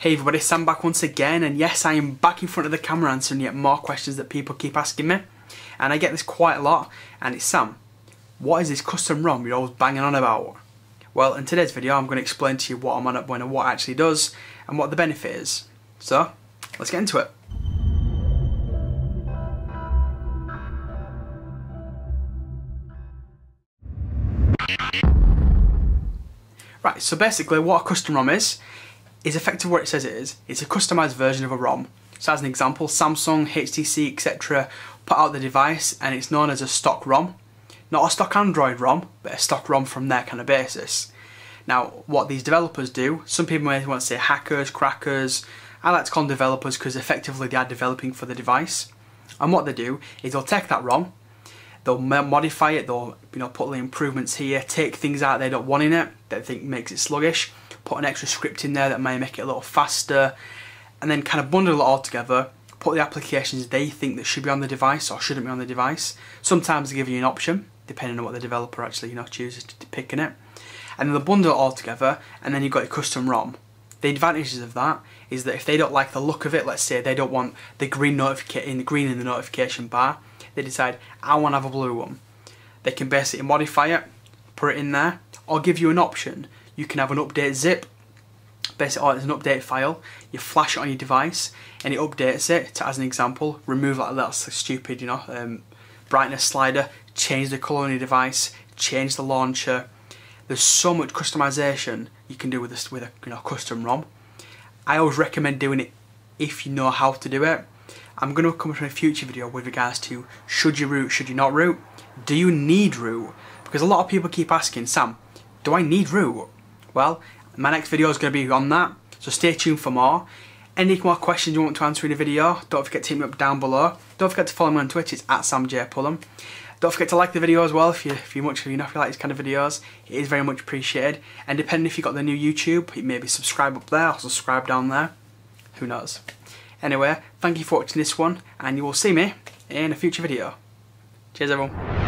Hey everybody, Sam back once again and yes I am back in front of the camera answering yet more questions that people keep asking me and I get this quite a lot and it's Sam, what is this custom ROM you're always banging on about? Well in today's video I'm going to explain to you what I'm on at and what it actually does and what the benefit is. So let's get into it. Right, so basically what a custom ROM is, is effectively what it says it is. It's a customized version of a ROM. So as an example, Samsung, HTC, etc. put out the device and it's known as a stock ROM. Not a stock Android ROM, but a stock ROM from their kind of basis. Now, what these developers do, some people may want to say hackers, crackers, I like to call them developers because effectively they are developing for the device. And what they do is they'll take that ROM, they'll modify it, they'll you know put the improvements here, take things out they don't want in it that they think makes it sluggish, put an extra script in there that may make it a little faster, and then kind of bundle it all together, put the applications they think that should be on the device or shouldn't be on the device. Sometimes they give you an option, depending on what the developer actually you know chooses to pick in it. And then they'll bundle it all together, and then you've got your custom ROM. The advantages of that is that if they don't like the look of it, let's say they don't want the green notification, the green in the notification bar, they decide I want to have a blue one. They can basically modify it, put it in there, or give you an option. You can have an update zip, basically it's an update file, you flash it on your device and it updates it to, as an example, remove like little stupid, you know, um, brightness slider, change the colour on your device, change the launcher. There's so much customization you can do with this with a you know custom ROM. I always recommend doing it if you know how to do it. I'm going to come to a future video with regards to should you root, should you not root, do you need root? Because a lot of people keep asking, Sam, do I need root? Well, my next video is going to be on that, so stay tuned for more. Any more questions you want to answer in the video, don't forget to hit me up down below. Don't forget to follow me on Twitch, it's at SamJPullen. Don't forget to like the video as well if you if you much if you know if you like these kind of videos. It is very much appreciated. And depending if you got the new YouTube, maybe subscribe up there or subscribe down there. Who knows? Anyway, thank you for watching this one and you will see me in a future video. Cheers everyone.